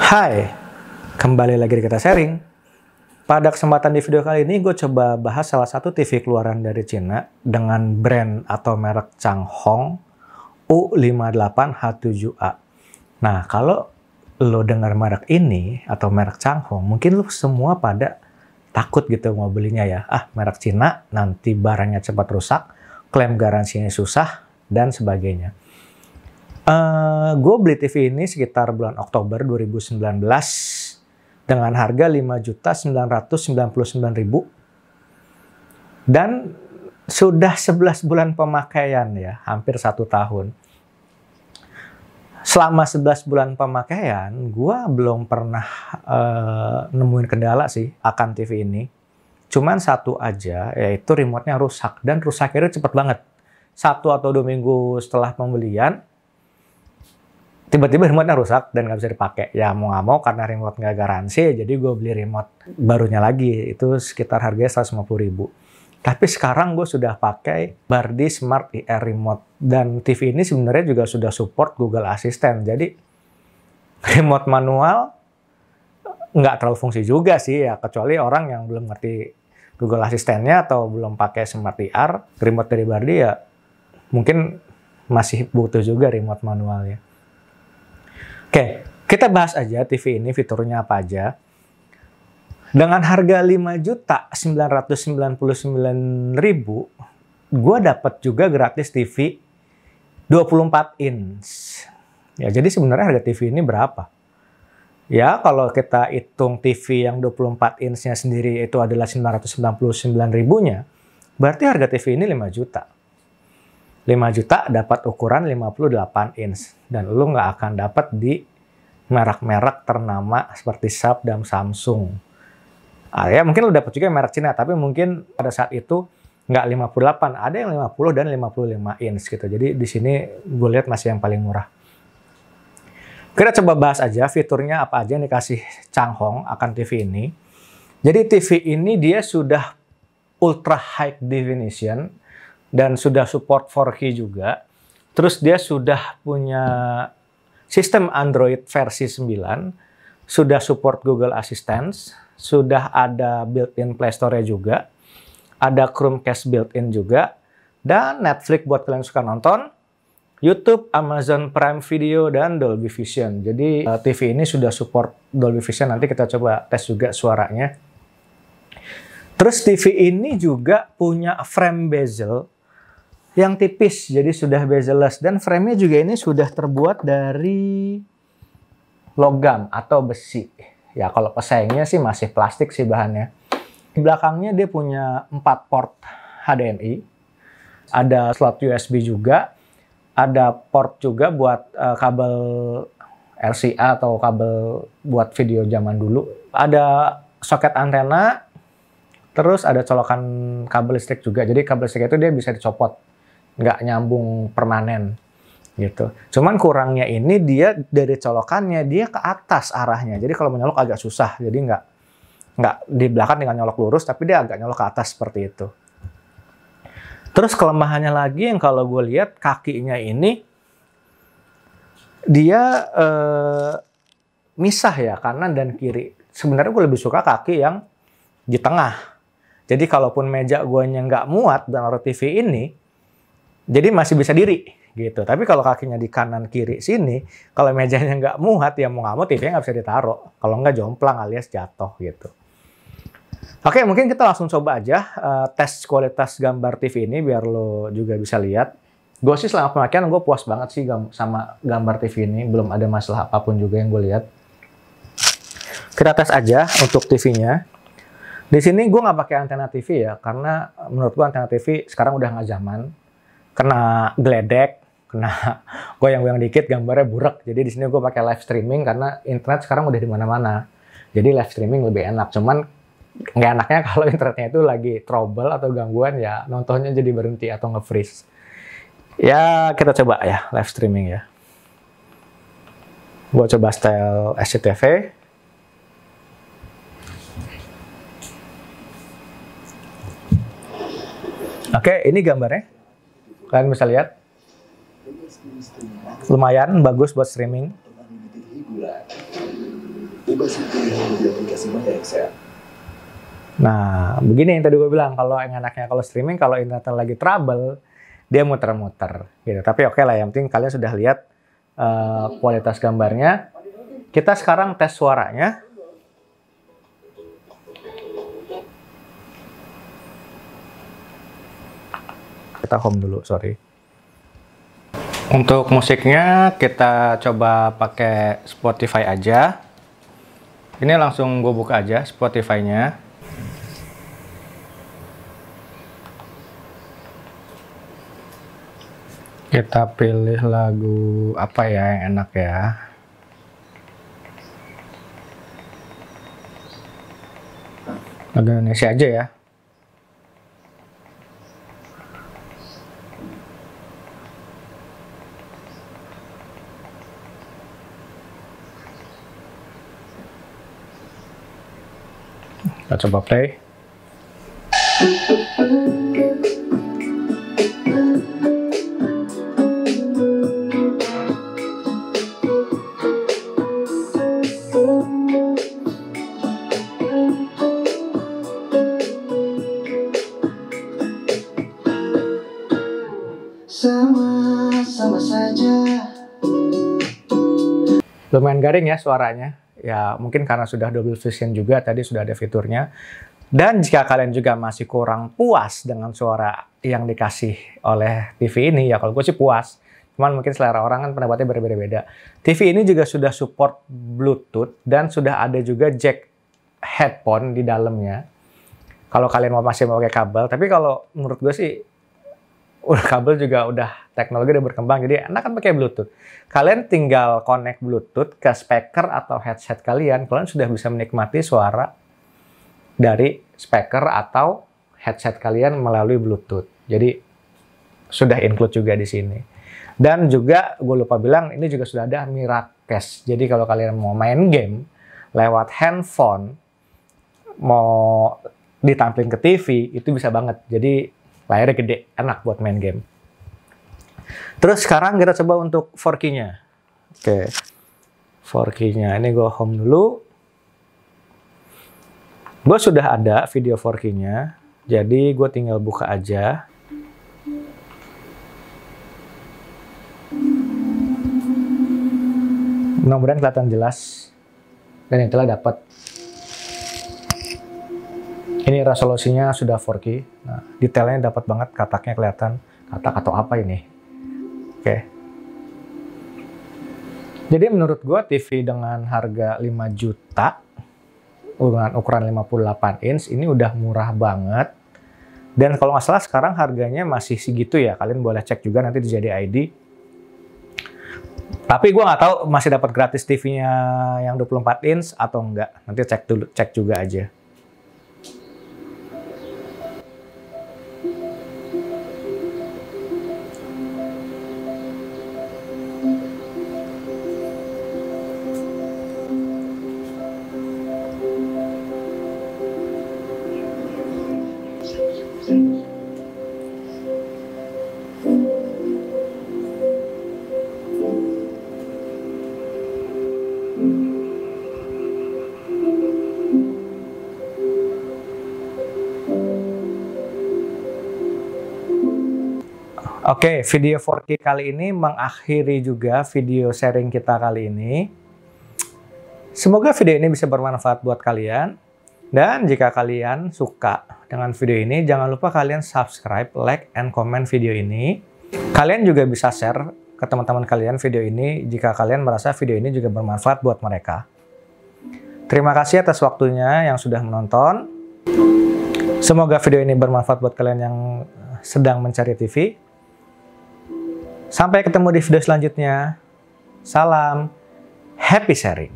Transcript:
Hai, kembali lagi di kita sharing. Pada kesempatan di video kali ini gue coba bahas salah satu TV keluaran dari Cina dengan brand atau merek Changhong U58H7A. Nah, kalau lo dengar merek ini atau merek Changhong, mungkin lo semua pada takut gitu mau belinya ya. Ah, merek Cina, nanti barangnya cepat rusak, klaim garansinya susah, dan sebagainya. Uh, gue beli TV ini sekitar bulan Oktober 2019 dengan harga 5.999.000 dan sudah 11 bulan pemakaian ya, hampir satu tahun. Selama 11 bulan pemakaian, gue belum pernah uh, nemuin kendala sih akan TV ini. Cuman satu aja, yaitu remote-nya rusak. Dan rusaknya cepet banget. Satu atau dua minggu setelah pembelian, tiba-tiba remote-nya rusak dan nggak bisa dipakai. Ya mau nggak mau karena remote nggak garansi, jadi gue beli remote barunya lagi. Itu sekitar harganya 150 ribu. Tapi sekarang gue sudah pakai Bardi Smart IR Remote. Dan TV ini sebenarnya juga sudah support Google Assistant. Jadi remote manual nggak terlalu fungsi juga sih ya. Kecuali orang yang belum ngerti Google Assistant-nya atau belum pakai Smart IR, remote dari Bardi ya mungkin masih butuh juga remote manualnya. Oke, kita bahas aja TV ini fiturnya apa aja. Dengan harga 5 juta 999 ribu, gue dapat juga gratis TV 24 inch. Ya, jadi sebenarnya harga TV ini berapa? Ya, kalau kita hitung TV yang 24 inch-nya sendiri itu adalah 999 ribunya, berarti harga TV ini 5 juta. 5 juta dapat ukuran 58 inch dan lu nggak akan dapat di merek-merek ternama seperti Sharp dan Samsung. Ah, ya mungkin lu dapat juga merek Cina tapi mungkin pada saat itu nggak 58, ada yang 50 dan 55 inch gitu. Jadi di sini gue lihat masih yang paling murah. Kita coba bahas aja fiturnya apa aja yang dikasih Changhong akan TV ini. Jadi TV ini dia sudah ultra high definition dan sudah support 4K juga. Terus dia sudah punya sistem Android versi 9, sudah support Google Assistant, sudah ada built-in Play Store juga, ada Chromecast built-in juga, dan Netflix buat kalian suka nonton, YouTube, Amazon Prime Video, dan Dolby Vision. Jadi eh, TV ini sudah support Dolby Vision, nanti kita coba tes juga suaranya. Terus TV ini juga punya frame bezel yang tipis, jadi sudah bezel-less. Dan frame-nya juga ini sudah terbuat dari logam atau besi. Ya kalau pesaingnya sih masih plastik sih bahannya. Di belakangnya dia punya 4 port HDMI. Ada slot USB juga. Ada port juga buat uh, kabel RCA atau kabel buat video zaman dulu. Ada soket antena, terus ada colokan kabel listrik juga. Jadi kabel listrik itu dia bisa dicopot nggak nyambung permanen gitu. Cuman kurangnya ini dia dari colokannya dia ke atas arahnya. Jadi kalau menyolok agak susah. Jadi nggak nggak di belakang dengan nyolok lurus, tapi dia agak nyolok ke atas seperti itu. Terus kelemahannya lagi yang kalau gue lihat kakinya ini dia eh, misah ya kanan dan kiri. Sebenarnya gue lebih suka kaki yang di tengah. Jadi kalaupun meja gue nggak muat dan TV ini, jadi masih bisa diri gitu. Tapi kalau kakinya di kanan kiri sini, kalau mejanya nggak muat ya mau nggak mau TV nggak bisa ditaruh. Kalau nggak jomplang alias jatuh gitu. Oke, mungkin kita langsung coba aja uh, tes kualitas gambar TV ini biar lo juga bisa lihat. Gue sih selama pemakaian gue puas banget sih sama gambar TV ini. Belum ada masalah apa pun juga yang gue lihat. Kita tes aja untuk TV-nya. Di sini gue nggak pakai antena TV ya, karena menurut gue antena TV sekarang udah nggak zaman kena geledek, kena goyang-goyang dikit gambarnya burak. Jadi di sini gue pakai live streaming karena internet sekarang udah di mana-mana. Jadi live streaming lebih enak. Cuman nggak enaknya kalau internetnya itu lagi trouble atau gangguan ya nontonnya jadi berhenti atau nge-freeze. Ya kita coba ya live streaming ya. Gue coba style SCTV. Oke, ini gambarnya. Kalian bisa lihat. Lumayan bagus buat streaming. Nah, begini yang tadi gue bilang, kalau yang anaknya kalau streaming, kalau internet lagi trouble, dia muter-muter gitu. Tapi oke okay lah, yang penting kalian sudah lihat uh, kualitas gambarnya. Kita sekarang tes suaranya. Kita home dulu, sorry. Untuk musiknya kita coba pakai Spotify aja. Ini langsung gue buka aja Spotify-nya. Kita pilih lagu apa ya yang enak ya. Lagu Indonesia aja ya. Coba play. Sama-sama saja. Lumayan garing ya suaranya. Ya mungkin karena sudah double vision juga tadi sudah ada fiturnya. Dan jika kalian juga masih kurang puas dengan suara yang dikasih oleh TV ini, ya kalau gue sih puas. Cuman mungkin selera orang kan pendapatnya berbeda-beda. TV ini juga sudah support Bluetooth dan sudah ada juga jack headphone di dalamnya. Kalau kalian mau masih mau pakai kabel, tapi kalau menurut gue sih udah kabel juga udah teknologi udah berkembang jadi enak kan pakai bluetooth. Kalian tinggal connect bluetooth ke speaker atau headset kalian kalian sudah bisa menikmati suara dari speaker atau headset kalian melalui bluetooth. Jadi sudah include juga di sini. Dan juga gue lupa bilang ini juga sudah ada Miracast. Jadi kalau kalian mau main game lewat handphone mau ditampilkan ke TV itu bisa banget. Jadi layarnya gede, enak buat main game. Terus sekarang kita coba untuk 4K-nya. Oke, 4K-nya. Ini gue home dulu. Gue sudah ada video 4K-nya, jadi gue tinggal buka aja. Mudah-mudahan kelihatan jelas. Dan yang telah dapat ini resolusinya sudah 4K. Nah, detailnya dapat banget, kataknya kelihatan. Katak atau apa ini? Oke. Jadi menurut gue TV dengan harga 5 juta, dengan ukuran 58 inch, ini udah murah banget. Dan kalau nggak salah sekarang harganya masih segitu ya. Kalian boleh cek juga nanti di ID. Tapi gue nggak tahu masih dapat gratis TV-nya yang 24 inch atau enggak. Nanti cek dulu, cek juga aja. Oke, video 4K kali ini mengakhiri juga video sharing kita kali ini. Semoga video ini bisa bermanfaat buat kalian. Dan jika kalian suka dengan video ini, jangan lupa kalian subscribe, like, and comment video ini. Kalian juga bisa share ke teman-teman kalian video ini jika kalian merasa video ini juga bermanfaat buat mereka. Terima kasih atas waktunya yang sudah menonton. Semoga video ini bermanfaat buat kalian yang sedang mencari TV. Sampai ketemu di video selanjutnya. Salam happy sharing.